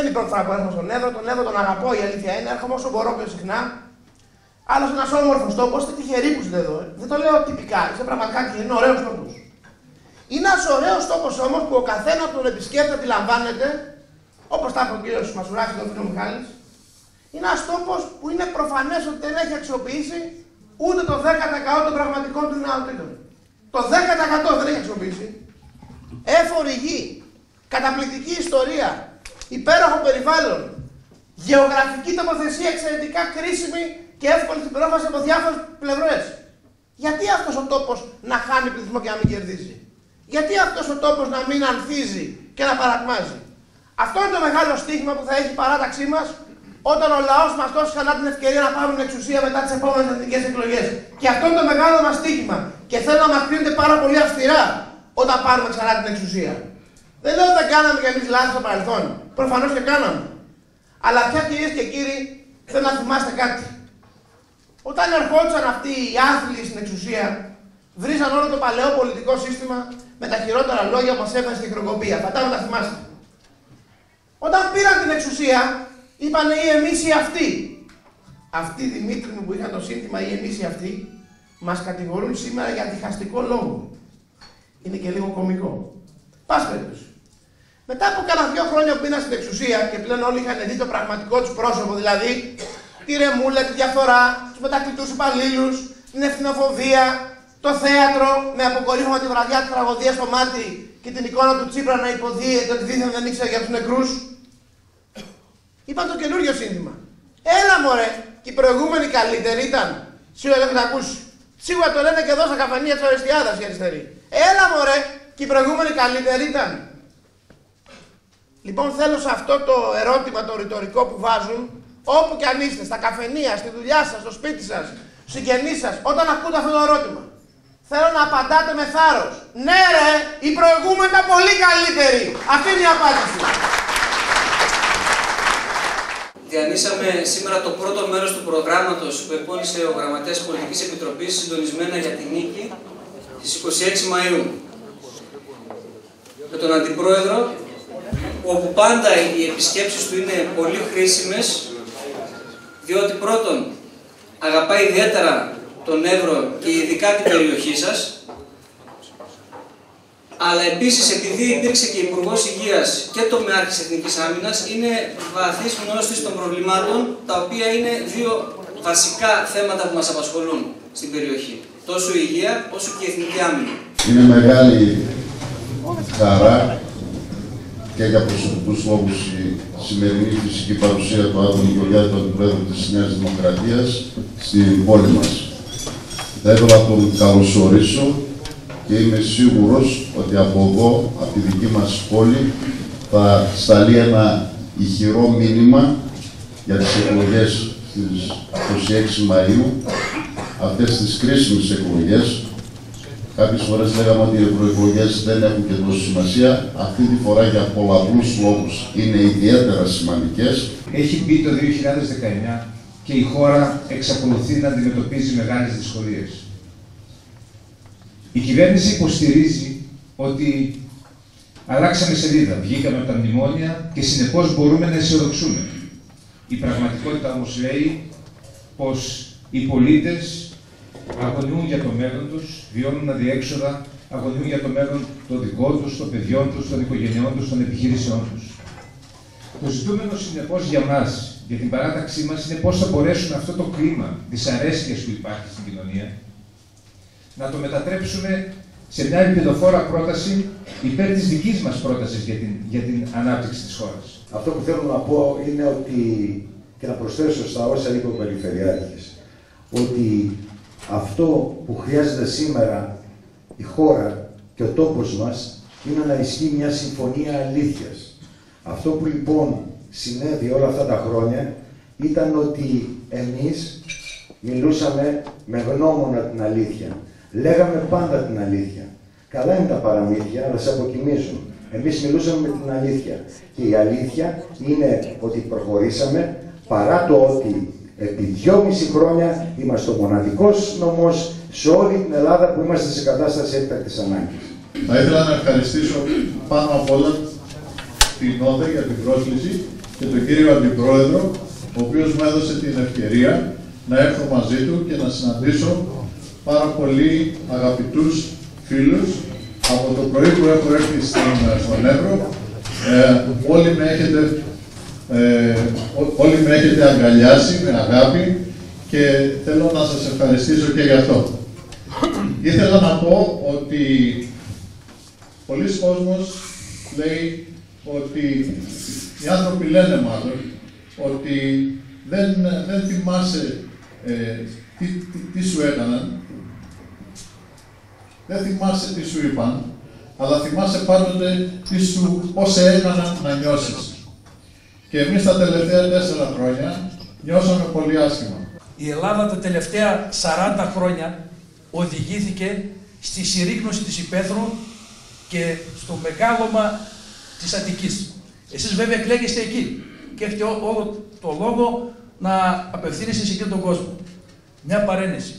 Δεν είναι η πρώτη φορά που έρχομαι στον Εύρο. Τον Εύρο τον αγαπώ, η αλήθεια είναι. Έρχομαι όσο μπορώ πιο συχνά. Άλλος ένας όμορφος τόπος, είστε τυχεροί που είστε εδώ. Δεν το λέω τυπικά, είστε πραγματικά και είναι ωραίος τόπος. Είναι ένας ωραίος τόπος όμως που ο καθένας τον επισκέπτη αντιλαμβάνεται, όπως τα είπε ο κύριος Μασουράκης, τον φίλο Μιχάλης, είναι ένας τόπος που είναι προφανές ότι δεν έχει αξιοποιήσει ούτε το 10% των πραγματικών του δυνατοτήτων. Το 10% δεν έχει αξιοποιήσει. Έφορη γη, καταπληκτική ιστορία, υπέροχο περιβάλλον, γεωγραφική τοποθεσία εξαιρετικά κρίσιμη και εύκολη στην πρόφαση από διάφορες πλευρές. Γιατί αυτός ο τόπος να χάνει πληθυσμό και να μην κερδίζει; Γιατί αυτός ο τόπος να μην ανθίζει και να παρακμάζει; Αυτό είναι το μεγάλο στίχημα που θα έχει η παράταξή μας όταν ο λαός μας δώσει ξανά την ευκαιρία να πάρουν εξουσία μετά τις επόμενες εθνικές εκλογές. Και αυτό είναι το μεγάλο μας στίχημα. Και θέλω να μας κρίνετε πάρα πολύ αυστηρά όταν πάρουμε ξανά την εξουσία. Δεν λέω ότι δεν κάναμε κι εμείς λάθη στο παρελθόν. Προφανώς και κάναμε. Αλλά πια κυρίες και κύριοι, θέλω να θυμάστε κάτι. Όταν ερχόντουσαν αυτοί οι άθλοι στην εξουσία, βρίζαν όλο το παλαιό πολιτικό σύστημα με τα χειρότερα λόγια που μα έφερε στη χρεοκοπία. Φαντάζομαι τα θυμάστε. Όταν πήραν την εξουσία, είπαν ή εμείς ή αυτοί. Αυτοί οι Δημήτρη μου που είχαν το σύνθημα ή εμείς ή αυτοί, μας κατηγορούν σήμερα για διχαστικό λόγο. Είναι και λίγο κωμικό. Πάση περιπτώσει. Μετά από κάνα δύο χρόνια που πήραν στην εξουσία και πλέον όλοι είχαν δει το πραγματικό τους πρόσωπο, δηλαδή τη ρεμούλα, τη διαφορά, τους μετακλητούς υπαλλήλους, την ευθυνοφοβία, το θέατρο με αποκορύφωμα τη βραδιά της τραγωδίας στο μάτι και την εικόνα του Τσίπρα να υποδίεται ότι δίθεν δεν ήξερε για τους νεκρούς. Είπαν το καινούριο σύνθημα. Έλα μωρέ, και οι προηγούμενοι καλύτεροι ήταν. Σίγουρα δεν έχουν ακούσεις. Σίγουρα το λένε και εδώ στα καφενεία της Ορεστιάδα οι αριστεροί. Έλα μωρέ, και οι προηγούμενοι καλύτεροι ήταν. Λοιπόν, θέλω σε αυτό το ερώτημα το ρητορικό που βάζουν, όπου και αν είστε, στα καφενεία, στη δουλειά σας, στο σπίτι σας, στου συγγενείς σας, όταν ακούτε αυτό το ερώτημα, θέλω να απαντάτε με θάρρος. Ναι, ρε, οι προηγούμενοι ήταν πολύ καλύτεροι. Αυτή είναι η απάντηση. Διανύσαμε σήμερα το πρώτο μέρος του προγράμματος που εκπώνησε ο Γραμματέας Πολιτικής Επιτροπής συντονισμένα για την νίκη στις 26 Μαΐου. Με τον Αντιπρόεδρο, όπου πάντα οι επισκέψεις του είναι πολύ χρήσιμες, διότι πρώτον αγαπάει ιδιαίτερα τον Εύρο και ειδικά την περιοχή σας, αλλά επίσης επειδή υπήρξε και Υπουργός Υγείας και το ΜΕΑΚ Εθνικής Άμυνας, είναι βαθύς γνώστης των προβλημάτων, τα οποία είναι δύο βασικά θέματα που μας απασχολούν στην περιοχή. Τόσο η υγεία, όσο και η εθνική άμυνα. Είναι μεγάλη χαρά και για προσωπικούς λόγους η σημερινή φυσική παρουσία του Άδωνη Γεωργιάδη, του Αντιπρόεδρου της Νέας Δημοκρατίας, στην πόλη μας. Θα ήθελα να τον καλωσορίσω και είμαι σίγουρος ότι από εδώ, από τη δική μας πόλη, θα σταλεί ένα ηχηρό μήνυμα για τις εκλογές στις 26 Μαΐου, αυτές τις κρίσιμες εκλογές. Κάποιες φορές λέγαμε ότι οι ευρωεκλογέ δεν έχουν και τόσο σημασία. Αυτή τη φορά για πολλαπλούς λόγους είναι ιδιαίτερα σημαντικές. Έχει μπει το 2019 και η χώρα εξακολουθεί να αντιμετωπίζει μεγάλες δυσκολίες. Η κυβέρνηση υποστηρίζει ότι αλλάξαμε σελίδα, βγήκαμε από τα μνημόνια και συνεπώς μπορούμε να αισιοδοξούμε. Η πραγματικότητα όμως λέει πως οι πολίτες αγωνιούν για το μέλλον τους, βιώνουν αδιέξοδα, αγωνιούν για το μέλλον το δικό τους, των παιδιών τους, των οικογενειών τους, των επιχειρήσεών τους. Το ζητούμενο συνεπώς για μας, για την παράταξή μας, είναι πώς θα μπορέσουμε αυτό το κλίμα δυσαρέσκειας που υπάρχει στην κοινωνία να το μετατρέψουμε σε μια ελπιδοφόρα πρόταση υπέρ της δικής μας πρότασης για την, για την ανάπτυξη της χώρας. Αυτό που θέλω να πω είναι ότι, και να προσθέσω στα όσα είπε ο Περιφερειάρχης, ότι αυτό που χρειάζεται σήμερα η χώρα και ο τόπος μας είναι να ισχύει μια συμφωνία αλήθειας. Αυτό που λοιπόν συνέβη όλα αυτά τα χρόνια ήταν ότι εμείς μιλούσαμε με γνώμονα την αλήθεια. Λέγαμε πάντα την αλήθεια. Καλά είναι τα παραμύθια, αλλά σε αποκοιμίζουν. Εμείς μιλούσαμε με την αλήθεια. Και η αλήθεια είναι ότι προχωρήσαμε παρά το ότι επί δυόμιση χρόνια είμαστε ο μοναδικός νομός σε όλη την Ελλάδα που είμαστε σε κατάσταση έκτακτης ανάγκης. Θα ήθελα να ευχαριστήσω πάνω απ' όλα την ΟΔΕ για την πρόσκληση και τον κύριο Αντιπρόεδρο, ο οποίος μου έδωσε την ευκαιρία να έρθω μαζί του και να συναντήσω πάρα πολύ αγαπητούς φίλους από το πρωί που έχω έρθει στον Εύρο. Ε, όλοι, με έχετε, ε, όλοι με έχετε αγκαλιάσει με αγάπη και θέλω να σας ευχαριστήσω και γι' αυτό. Ήθελα να πω ότι πολλοί κόσμος λέει ότι οι άνθρωποι λένε μάλλον ότι δεν, δεν θυμάσαι ε, τι, τι, σου έκαναν, δεν θυμάσαι τι σου είπαν, αλλά θυμάσαι πάντοτε τι σου, πώς σε έκαναν να νιώσεις. Και εμείς τα τελευταία τέσσερα χρόνια νιώσαμε πολύ άσχημα. Η Ελλάδα τα τελευταία 40 χρόνια οδηγήθηκε στη συρρήκνωση της υπαίθρου και στο μεγάλωμα της Αττικής. Εσείς βέβαια εκλέγεστε εκεί και έχετε όλο το λόγο να απευθύνεστε σε εκείνον τον κόσμο. Μια παρένεση.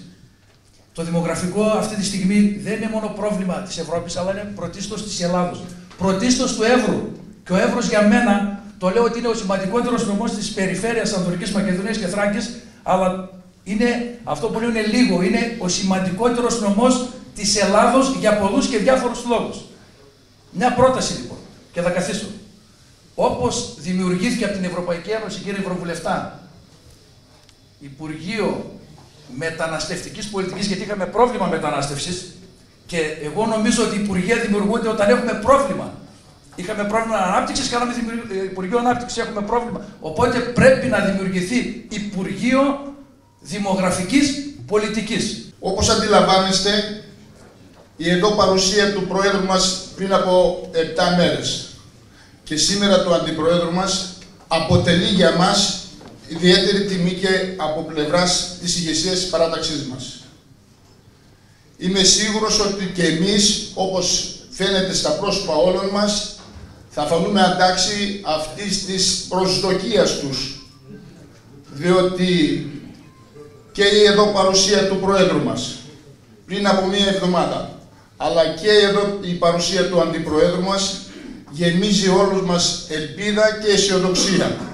Το δημογραφικό αυτή τη στιγμή δεν είναι μόνο πρόβλημα της Ευρώπης, αλλά είναι πρωτίστως της Ελλάδος. Πρωτίστως του Εύρου. Και ο Εύρος για μένα, το λέω ότι είναι ο σημαντικότερος νομός της περιφέρειας Ανατολικής Μακεδονίας και Θράκης, αλλά είναι αυτό που λέω είναι λίγο, είναι ο σημαντικότερος νομός της Ελλάδος για πολλούς και διάφορους λόγους. Μια πρόταση λοιπόν και θα καθίσω. Όπως δημιουργήθηκε από την Ευρωπαϊκή Ένωση, κύριε Ευρωβουλευτά, Υπουργείο Μεταναστευτικής Πολιτικής, γιατί είχαμε πρόβλημα μετανάστευσης και εγώ νομίζω ότι οι Υπουργεία δημιουργούνται όταν έχουμε πρόβλημα. Είχαμε πρόβλημα ανάπτυξης, κάναμε ε, Υπουργείο Ανάπτυξης, έχουμε πρόβλημα. Οπότε πρέπει να δημιουργηθεί Υπουργείο Δημογραφικής Πολιτικής. Όπως αντιλαμβάνεστε, η εδώ παρουσία του Προέδρου μας πριν από 7 μέρες και σήμερα του Αντιπροέδρου μας αποτελεί για μας ιδιαίτερη τιμή και από πλευράς της ηγεσίας της παράταξής μας. Είμαι σίγουρος ότι και εμείς, όπως φαίνεται στα πρόσωπα όλων μας, θα φανούμε αντάξει αυτής της προσδοκίας τους. Διότι και η εδώ παρουσία του Προέδρου μας πριν από μία εβδομάδα, αλλά και εδώ η παρουσία του Αντιπροέδρου μας γεμίζει όλους μας ελπίδα και αισιοδοξία.